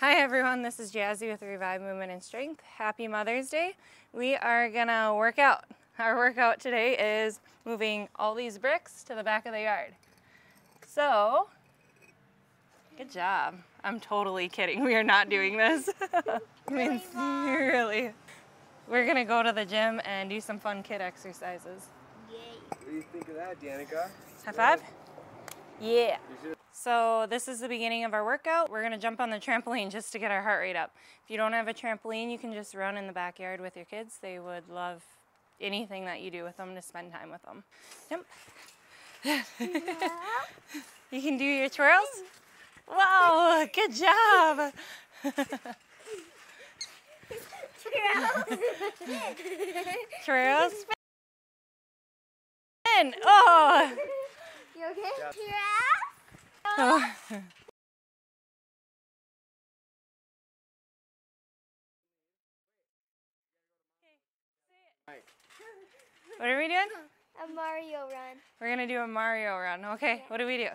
Hi everyone, this is Jazzy with Revive Movement and Strength. Happy Mother's Day. We are gonna work out. Our workout today is moving all these bricks to the back of the yard. So, good job. I'm totally kidding. We are not doing this. I mean, really. We're gonna go to the gym and do some fun kid exercises. Yay. What do you think of that, Danica? High five? Yeah. So this is the beginning of our workout. We're gonna jump on the trampoline just to get our heart rate up. If you don't have a trampoline, you can just run in the backyard with your kids. They would love anything that you do with them to spend time with them. Jump. you can do your twirls? Wow, good job. Twirls. Spin. Oh. You okay? Yeah. What are we doing? A Mario run. We're gonna do a Mario run. Okay, what do we do?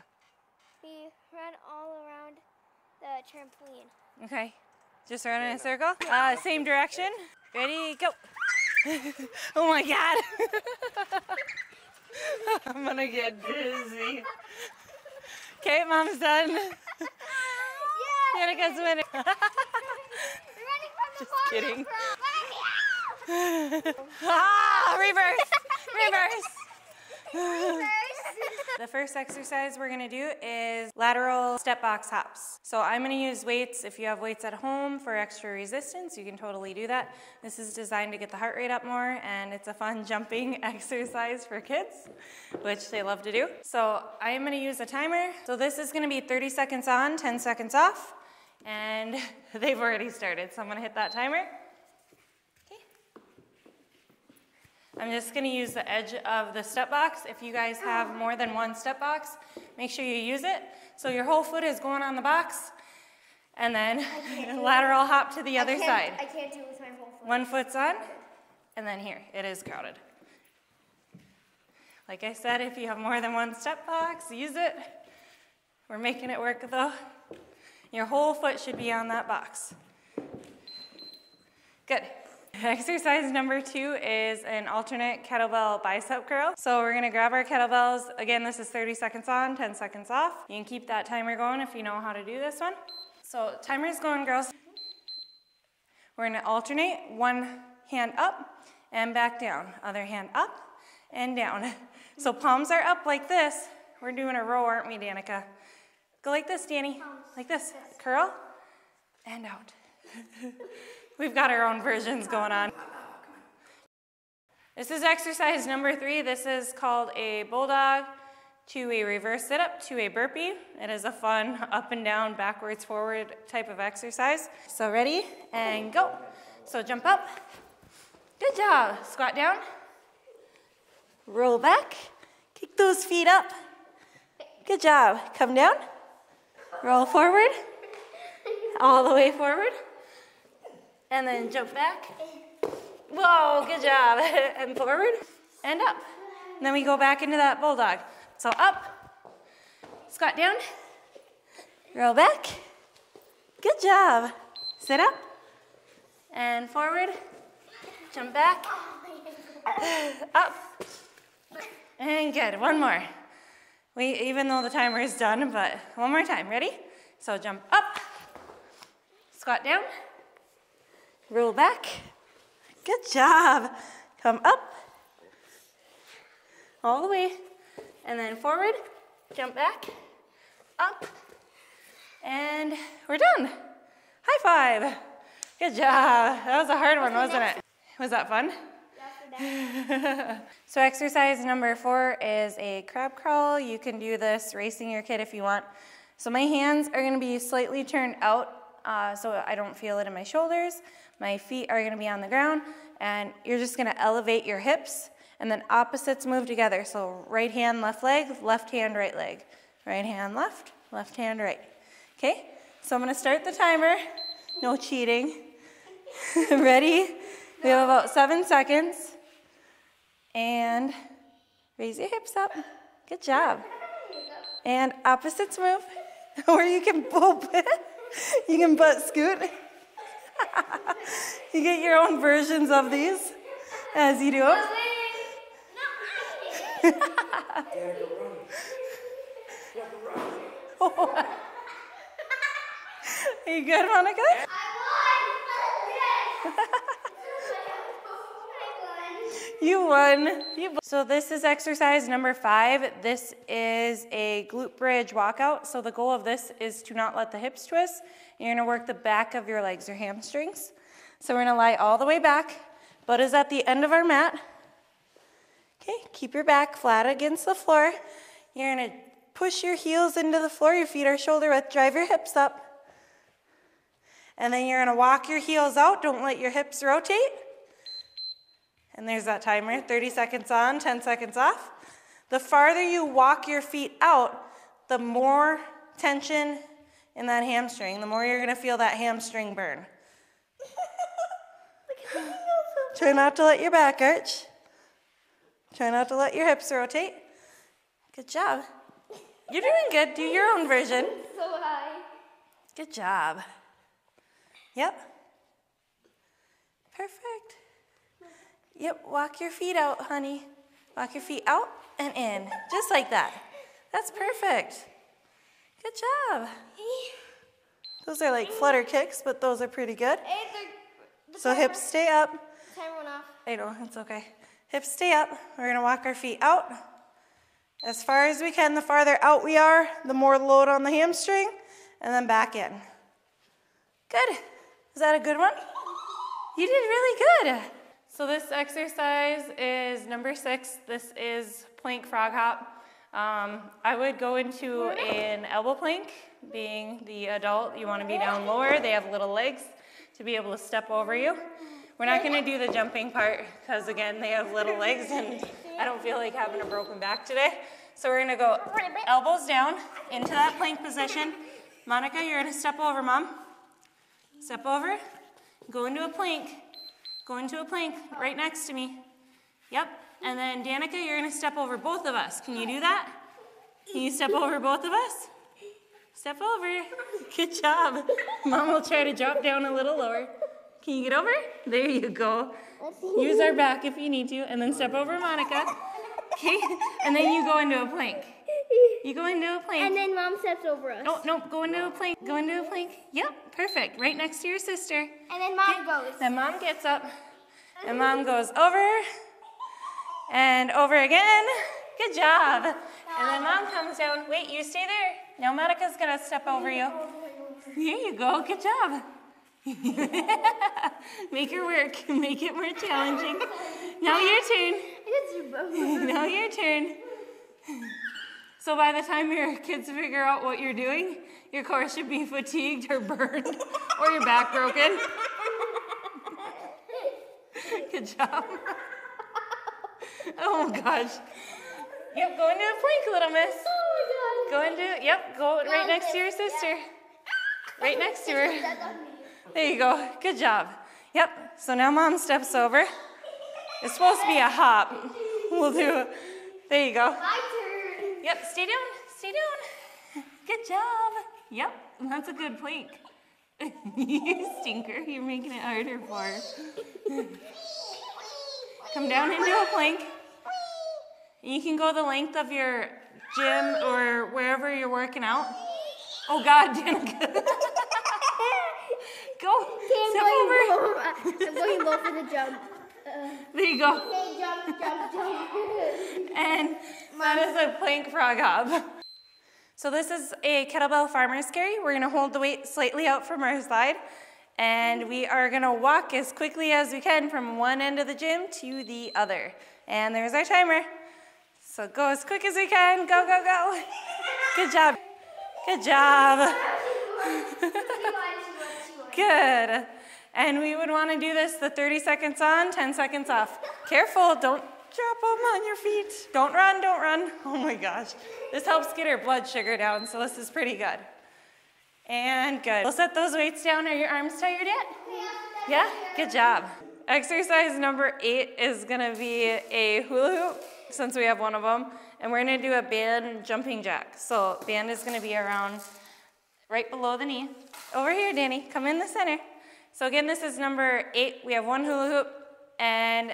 We run all around the trampoline. Okay, just run in a circle. Uh, same direction. Ready, go. oh my God. I'm gonna get dizzy. Okay, mom's done. Yeah. Danica's winning. We're running from the Just kidding. Let me out. ah, reverse, reverse. Reverse. The first exercise we're gonna do is lateral step box hops. So I'm gonna use weights. If you have weights at home for extra resistance, you can totally do that. This is designed to get the heart rate up more and it's a fun jumping exercise for kids, which they love to do. So I am gonna use a timer. So this is gonna be 30 seconds on, 10 seconds off, and they've already started. So I'm gonna hit that timer. Okay. I'm just going to use the edge of the step box. If you guys have more than one step box, make sure you use it. So your whole foot is going on the box, and then lateral hop to the other I side. I can't do it with my whole foot. One foot's on, and then here. It is crowded. Like I said, if you have more than one step box, use it. We're making it work though. Your whole foot should be on that box. Good. Exercise number two is an alternate kettlebell bicep curl. So we're gonna grab our kettlebells. Again, this is 30 seconds on, 10 seconds off. You can keep that timer going if you know how to do this one. So timer's going, girls. We're gonna alternate one hand up and back down, other hand up and down. So palms are up like this. We're doing a row, aren't we, Danica? Go like this, Danny. Like this. Curl and out. We've got our own versions going on. This is exercise number three. This is called a bulldog to a reverse sit up to a burpee. It is a fun up and down, backwards, forward type of exercise. So, ready and go. So, jump up. Good job. Squat down. Roll back. Kick those feet up. Good job. Come down. Roll forward. All the way forward. And then jump back. Whoa, good job. and forward and up. And then we go back into that bulldog. So up, squat down, roll back. Good job. Sit up and forward, jump back, up, and good. One more. We, even though the timer is done, but one more time. Ready? So jump up, squat down, roll back. Good job. Come up, all the way, and then forward, jump back, up, and we're done. High five. Good job. That was a hard one, wasn't it? Was that fun? so exercise number four is a crab crawl. You can do this racing your kid if you want. So my hands are gonna be slightly turned out uh, so I don't feel it in my shoulders. My feet are gonna be on the ground and you're just gonna elevate your hips and then opposites move together. So right hand, left leg, left hand, right leg. Right hand, left, left hand, right. Okay? So I'm gonna start the timer. No cheating. Ready? We have about seven seconds. And raise your hips up. Good job. And opposites move. or you can both. you can butt scoot. you get your own versions of these as you do. Are you good, Monica? You won. You so this is exercise number five. This is a glute bridge walkout. So the goal of this is to not let the hips twist. You're gonna work the back of your legs your hamstrings. So we're gonna lie all the way back. Butt is at the end of our mat. Okay, keep your back flat against the floor. You're gonna push your heels into the floor. Your feet are shoulder width. Drive your hips up. And then you're gonna walk your heels out. Don't let your hips rotate. And there's that timer 30 seconds on, 10 seconds off. The farther you walk your feet out, the more tension in that hamstring, the more you're gonna feel that hamstring burn. Try not to let your back arch. Try not to let your hips rotate. Good job. You're doing good. Do your own version. So high. Good job. Yep. Perfect. Yep, walk your feet out, honey. Walk your feet out and in, just like that. That's perfect. Good job. Those are like flutter kicks, but those are pretty good. Hey, the, the So hips stay up. Timer went off. I know, it's okay. Hips stay up. We're gonna walk our feet out as far as we can. The farther out we are, the more load on the hamstring, and then back in. Good. Is that a good one? You did really good. So this exercise is number six. This is plank frog hop. Um, I would go into an elbow plank. Being the adult, you want to be down lower. They have little legs to be able to step over you. We're not going to do the jumping part because again, they have little legs and I don't feel like having a broken back today. So we're going to go elbows down into that plank position. Monica, you're going to step over, mom. Step over. Go into a plank. Go into a plank right next to me. Yep. And then Danica, you're going to step over both of us. Can you do that? Can you step over both of us? Step over. Good job. Mom will try to drop down a little lower. Can you get over? There you go. Use our back if you need to, and then step over Monica. Okay, and then you go into a plank. You go into a plank. And then mom steps over us. Oh, no, go into a plank. Go into a plank. Yep, perfect. Right next to your sister. And then mom goes. Then mom gets up, and mom goes over and over again. Good job. And then mom comes down. Wait, you stay there. Now Monica's gonna step over you. Here you go. Good job. Make her work. Make it more challenging. Now your turn. now your turn. So by the time your kids figure out what you're doing, your car should be fatigued or burned or your back broken. Good job. Oh my gosh. Yep, go into a plank, little miss. Oh my Go into, yep, go right next to your sister. Right next to her. There you go. Good job. Yep. So now mom steps over. It's supposed to be a hop. We'll do. it. There you go. Yep. Stay down. Stay down. Good job. Yep. That's a good plank. you stinker. You're making it harder for her. Come down into a plank. You can go the length of your gym or wherever you're working out. Oh God, Danica. go. Over. I'm going low for the jump. There you go. jump, jump, jump. And that is a plank frog hop. So this is a kettlebell farmer's carry. We're gonna hold the weight slightly out from our side and we are gonna walk as quickly as we can from one end of the gym to the other. And there's our timer. So go as quick as we can, go, go, go. Good job. Good job. Good. And we would want to do this the 30 seconds on, 10 seconds off. Careful, don't drop them on your feet. Don't run, don't run. Oh my gosh. This helps get our blood sugar down, so this is pretty good. And good. We'll set those weights down. Are your arms tired yet? Yeah? Good job. Exercise number eight is gonna be a hula hoop, since we have one of them. And we're gonna do a band jumping jack. So band is gonna be around right below the knee. Over here, Danny, come in the center. So again, this is number eight. We have one hula hoop, and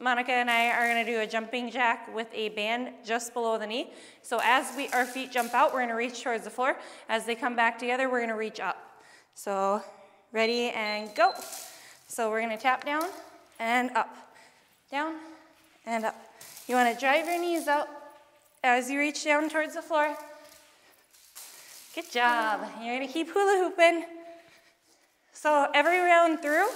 Monica and I are gonna do a jumping jack with a band just below the knee. So as we our feet jump out, we're gonna reach towards the floor. As they come back together, we're gonna reach up. So ready and go. So we're gonna tap down and up, down and up. You wanna drive your knees out as you reach down towards the floor. Good job. You're gonna keep hula hooping. So every round through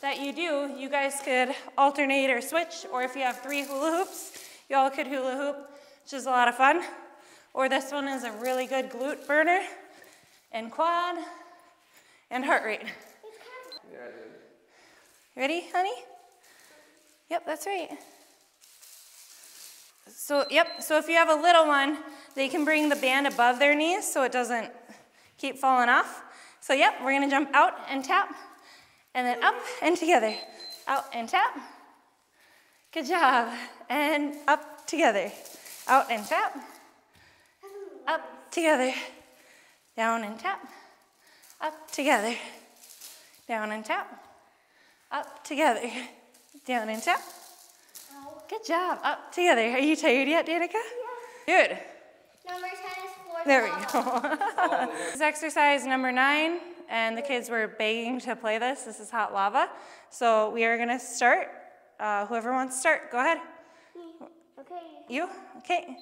that you do, you guys could alternate or switch, or if you have three hula hoops, you all could hula hoop, which is a lot of fun. Or this one is a really good glute burner and quad and heart rate. Ready, honey? Yep, that's right. So, yep, so if you have a little one, they can bring the band above their knees so it doesn't keep falling off. So, yep, we're gonna jump out and tap, and then up and together. Out and tap. Good job. And up together. Out and tap. Up together. Down and tap. Up together. Down and tap. Up together. Down and tap. Good job. Up together. Are you tired yet, Danica? Good. Number 10 is floor There we go. this is exercise number nine, and the kids were begging to play this. This is hot lava. So we are gonna start. Uh, whoever wants to start, go ahead. Okay. You? Okay.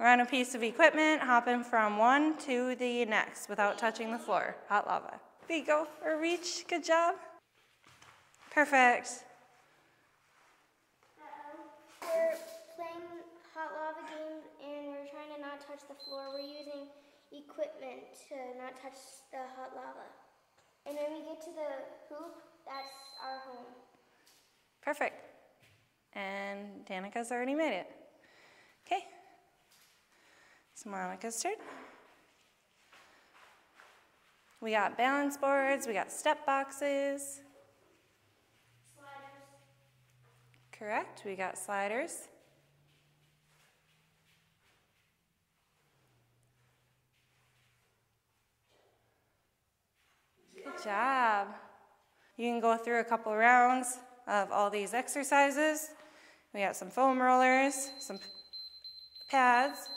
We're on a piece of equipment, hopping from one to the next without touching the floor. Hot lava. There you go, or reach. Good job. Perfect. We're playing touch the floor. We're using equipment to not touch the hot lava. And when we get to the hoop, that's our home. Perfect. And Danica's already made it. Okay. So Monica's turn. We got balance boards, we got step boxes. Sliders. Correct, we got sliders. Job. You can go through a couple rounds of all these exercises. We got some foam rollers, some pads.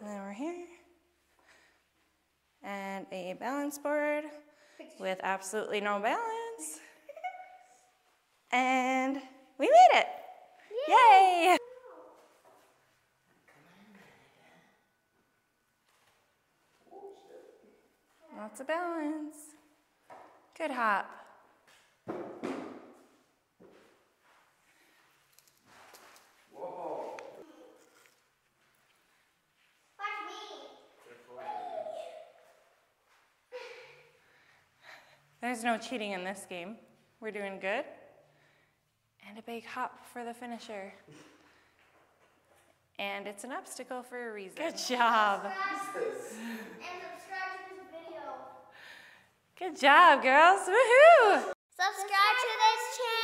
And then we're here. And a balance board with absolutely no balance. And we made it! Yay! Lots of balance. Good hop. Watch. There's no cheating in this game. We're doing good. And a big hop for the finisher. And it's an obstacle for a reason. Good job. And subscribe to this video. Good job, girls. Woohoo! Subscribe to this channel.